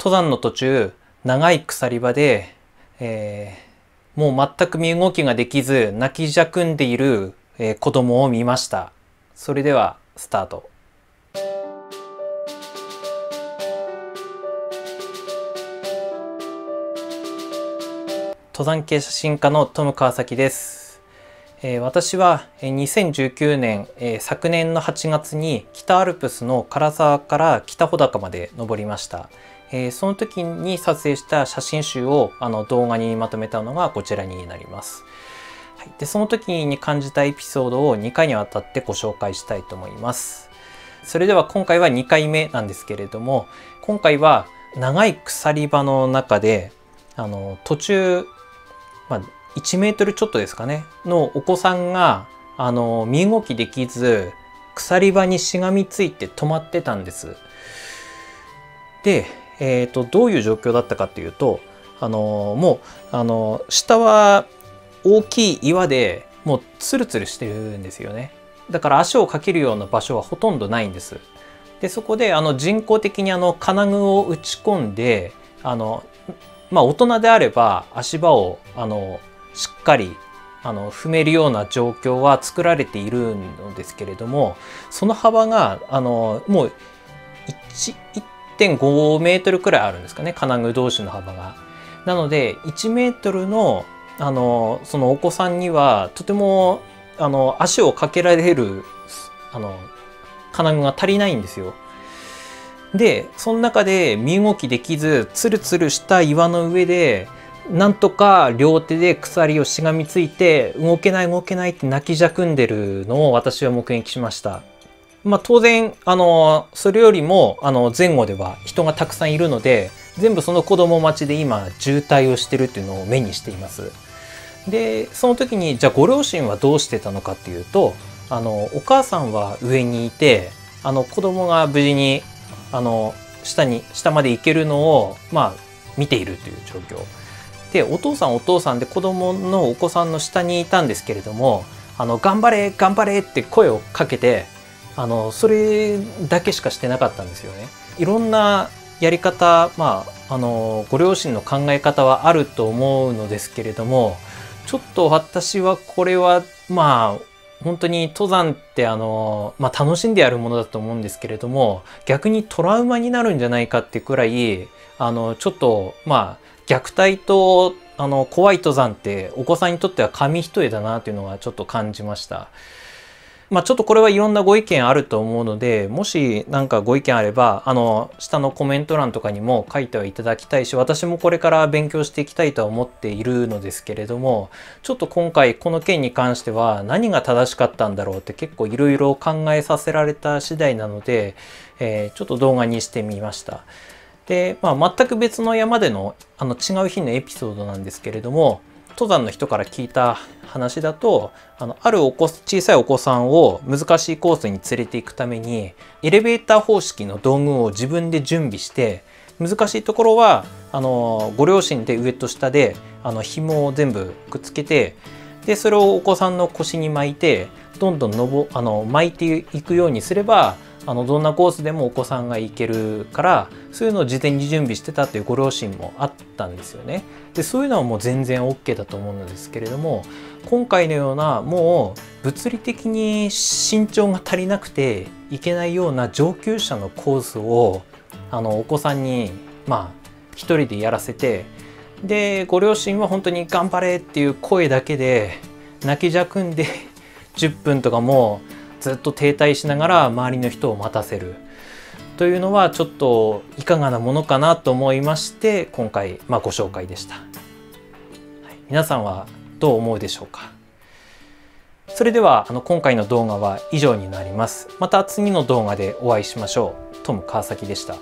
登山の途中長い鎖場で、えー、もう全く身動きができず泣きじゃくんでいる、えー、子供を見ました。それではスタート。登山系写真家のトム川崎です。えー、私は2019年、えー、昨年の8月に北アルプスの唐沢から北穂高まで登りました、えー、その時に撮影した写真集をあの動画にまとめたのがこちらになります、はい、でその時に感じたエピソードを2回にわたってご紹介したいと思います。それでは今回は2回目なんですけれども今回は長い鎖場の中であの途中、まあ、1メートルちょっとですかねのお子さんがあの身動きできず鎖場にしがみついて止まってたんです。で、えーと、どういう状況だったかっていうとあのもうあの下は大きい岩でもうツルツルしてるんですよね。だから足をかけるような場所はほとんどないんです。でそこであの人工的にあの金具を打ち込んであのまあ大人であれば足場をあのしっかりあの踏めるような状況は作られているのですけれどもその幅があのもう1.5メートルくらいあるんですかね金具同士の幅が。なので1メートルのあのそのお子さんにはとてもあの足をかけられるあの金具が足りないんですよ。でその中で身動きできずツルツルした岩の上でなんとか両手で鎖をしがみついて動けない動けないって泣きじゃくんでるのを私は目撃しました。まあ、当然あのそれよりもあの前後では人がたくさんいるので全部その子供待ちで今渋滞をしてるっていうのを目にしています。でその時にじゃあご両親はどうしてたのかっていうとあのお母さんは上にいてあの子供が無事にあの下に下まで行けるのをまあ見ているという状況。でお父さんお父さんで子供のお子さんの下にいたんですけれどもあの頑張れ頑張れって声をかけてあのそれだけしかしてなかったんですよね。いろんなやり方、まあ、あのご両親の考え方はあると思うのですけれどもちょっと私はこれはまあ本当に登山ってあの、まあ、楽しんでやるものだと思うんですけれども逆にトラウマになるんじゃないかってくらいあのちょっとまあ虐待とあの怖い登山ってお子さんにとっては紙一重だなというのはちょっと感じました。まあ、ちょっとこれはいろんなご意見あると思うのでもし何かご意見あればあの下のコメント欄とかにも書いてはいただきたいし私もこれから勉強していきたいとは思っているのですけれどもちょっと今回この件に関しては何が正しかったんだろうって結構いろいろ考えさせられた次第なので、えー、ちょっと動画にしてみました。で、まあ、全く別の山でのあの違う日のエピソードなんですけれども登山の人から聞いた話だとあのあるお子小さいお子さんを難しいコースに連れていくためにエレベーター方式の道具を自分で準備して難しいところはあのご両親で上と下であの紐を全部くっつけてでそれをお子さんの腰に巻いてどんどんのぼあの巻いていくようにすればあのどんなコースでもお子さんが行けるからそういうのを事前に準備してたっていうご両親もあったんですよね。でそういうのはもう全然 OK だと思うのですけれども今回のようなもう物理的に身長が足りなくていけないような上級者のコースをあのお子さんにまあ一人でやらせてでご両親は本当に頑張れっていう声だけで泣きじゃくんで10分とかもずっと停滞しながら周りの人を待たせる。というのはちょっといかがなものかなと思いまして今回、まあ、ご紹介でした、はい、皆さんはどう思うでしょうか？それではあの今回の動画は以上になります。また次の動画でお会いしましょう。トム川崎でした。